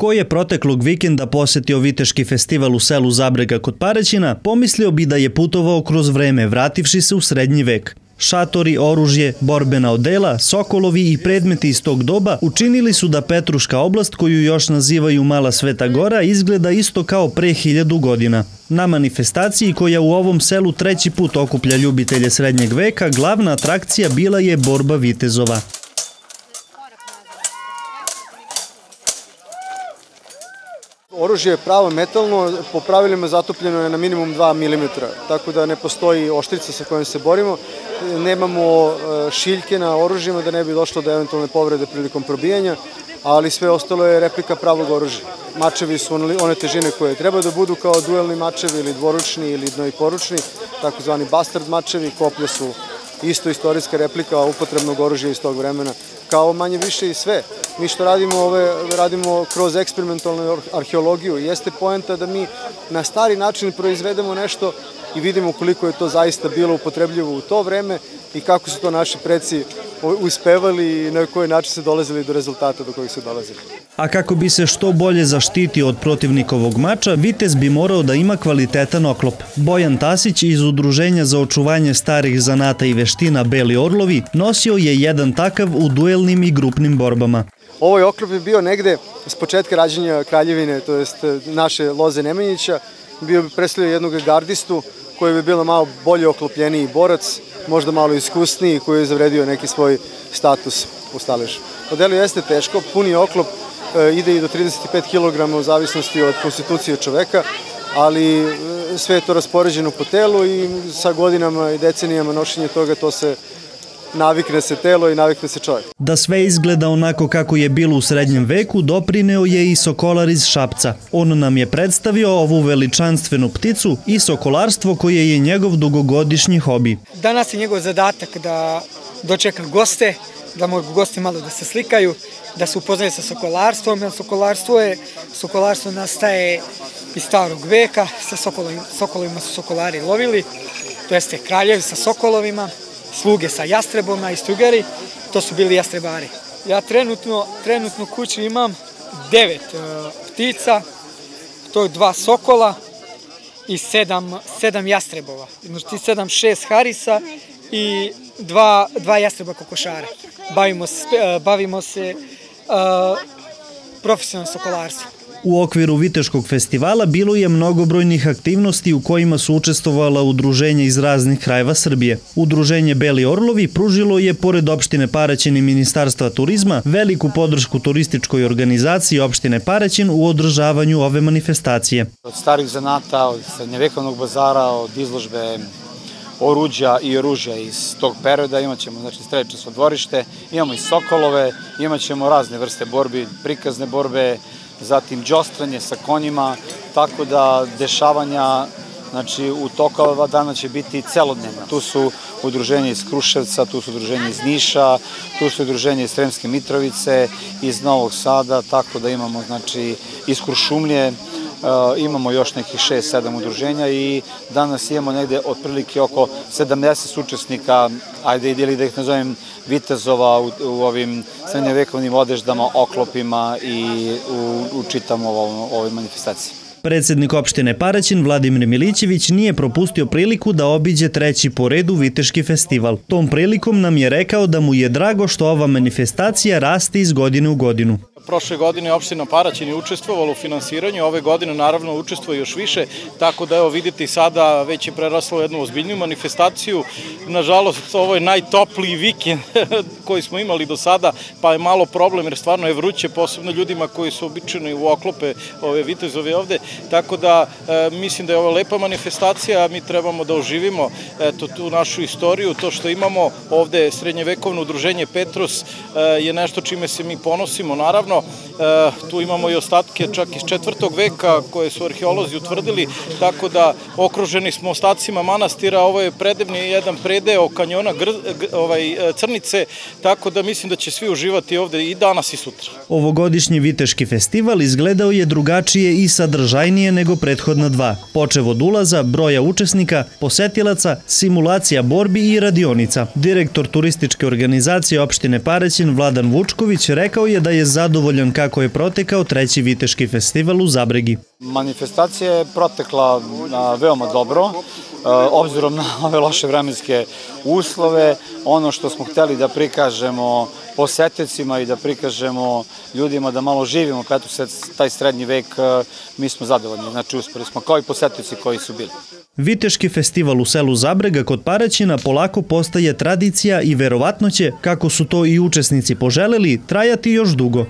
Ko je proteklog vikenda posetio Viteški festival u selu Zabrega kod Parećina, pomislio bi da je putovao kroz vreme, vrativši se u srednji vek. Šatori, oružje, borbena odela, sokolovi i predmeti iz tog doba učinili su da Petruška oblast, koju još nazivaju Mala Sveta Gora, izgleda isto kao pre hiljadu godina. Na manifestaciji koja u ovom selu treći put okuplja ljubitelje srednjeg veka, glavna atrakcija bila je borba vitezova. Oružje je pravo metalno, po pravilima zatopljeno je na minimum 2 mm, tako da ne postoji oštrica sa kojom se borimo. Nemamo e, šiljke na oružjima da ne bi došlo do eventualne povrede prilikom probijanja, ali sve ostalo je replika pravog oružja. Mačevi su one težine koje treba da budu kao duelni mačevi ili dvoručni ili jednoiporučni, takozvani bastard mačevi, koplje su isto istorijska replika upotrebnog oružja iz tog vremena, kao manje više i sve. Mi što radimo, ove, radimo kroz eksperimentalnu arheologiju. Jeste poenta da mi na stari način proizvedemo nešto i vidimo koliko je to zaista bilo upotrebljivo u to vreme i kako su to naši preci uspevali i na koji način se dolazili do rezultata do kojih se dolazili. A kako bi se što bolje zaštitio od protivnikovog mača, Vitez bi morao da ima kvalitetan oklop. Bojan Tasić iz Udruženja za očuvanje starih zanata i veština Beli Orlovi nosio je jedan takav u duelnim i grupnim borbama. Ovaj oklop je bio negde s početka rađenja kraljevine, to jest naše Loze Nemanjića, bio bi predstavljao jednog gardistu koji bi bilo malo bolje oklopljeniji borac, možda malo iskusniji, koji je zavredio neki svoj status u staležu. Modelu jeste teško, puni oklop e, ide i do 35 kg u zavisnosti od konstitucije čoveka, ali e, sve je to raspoređeno po telu i sa godinama i decenijama nošenja toga to se navikne se telo i navikne se čovjek. Da sve izgleda onako kako je bilo u srednjem veku, doprineo je i sokolar iz Šapca. On nam je predstavio ovu veličanstvenu pticu i sokolarstvo koje je njegov dugogodišnji hobi. Danas je njegov zadatak da dočeka goste, da mogu gosti malo da se slikaju, da se upoznaje sa sokolarstvom. Sokolarstvo, je, sokolarstvo nastaje iz starog veka, sa sokolovima, sokolovima su sokolari lovili, to jeste kraljevi sa sokolovima, sluge sa jastreboma i strugari, to su bili jastrebari. Ja trenutno, trenutno kući imam devet uh, ptica, to je dva sokola i sedam, sedam jastrebova. Znači sedam, šest harisa i dva, dva jastreba kokošara. Bavimo se, uh, bavimo se uh, profesionalno sokolarstvom. U okviru Viteškog festivala bilo je mnogobrojnih aktivnosti u kojima su učestvovala udruženja iz raznih krajeva Srbije. Udruženje Beli Orlovi pružilo je, pored opštine Paraćin i Ministarstva turizma, veliku podršku turističkoj organizaciji opštine Paraćin u održavanju ove manifestacije. Od starih zanata, od srednjevekovnog bazara, od izložbe oruđa i oružja iz tog perioda, imat ćemo znači, streličarsko dvorište, imamo i sokolove, imat ćemo razne vrste borbi, prikazne borbe, zatim džostranje sa konjima, tako da dešavanja Znači, u toku ova dana će biti celodnevna. Tu su udruženje iz Kruševca, tu su udruženje iz Niša, tu su udruženje iz Sremske Mitrovice, iz Novog Sada, tako da imamo, znači, iz Krušumlje, Uh, imamo još nekih 6-7 udruženja i danas imamo negde otprilike oko 70 učesnika, ajde ili da ih nazovem vitezova u, u ovim srednjevekovnim odeždama, oklopima i u, u čitam ovo, ovoj manifestaciji. Predsednik opštine Paraćin Vladimir Milićević nije propustio priliku da obiđe treći po redu Viteški festival. Tom prilikom nam je rekao da mu je drago što ova manifestacija raste iz godine u godinu. Prošle godine opština Paraćin je učestvovala u finansiranju, ove godine naravno učestvuje još više, tako da evo vidite sada već je preraslo jednu ozbiljniju manifestaciju. Nažalost, ovo je najtopliji vikend koji smo imali do sada, pa je malo problem jer stvarno je vruće, posebno ljudima koji su običani u oklope ove vitezove ovde, tako da e, mislim da je ovo lepa manifestacija, mi trebamo da oživimo eto, tu našu istoriju, to što imamo ovde srednjevekovno udruženje Petrus e, je nešto čime se mi ponosimo, naravno, Naravno, e, tu imamo i ostatke čak iz četvrtog veka koje su arheolozi utvrdili, tako da okruženi smo ostacima manastira, ovo je predivni jedan predeo kanjona gr, ovaj, e, Crnice, tako da mislim da će svi uživati ovde i danas i sutra. Ovogodišnji Viteški festival izgledao je drugačije i sadržajnije nego prethodna dva. Počev od ulaza, broja učesnika, posetilaca, simulacija borbi i radionica. Direktor turističke organizacije opštine Parećin Vladan Vučković rekao je da je zadovoljan zadovoljan kako je protekao treći Viteški festival u Zabregi. Manifestacija je protekla veoma dobro, obzirom na ove loše vremenske uslove, ono što smo hteli da prikažemo posetecima i da prikažemo ljudima da malo živimo Petusec, taj srednji vek, mi smo zadovoljni. Znači, uspeli smo kao i posetioci koji su bili. Viteški festival u selu Zabrega kod Paraćina polako postaje tradicija i verovatno će, kako su to i učesnici poželeli, trajati još dugo.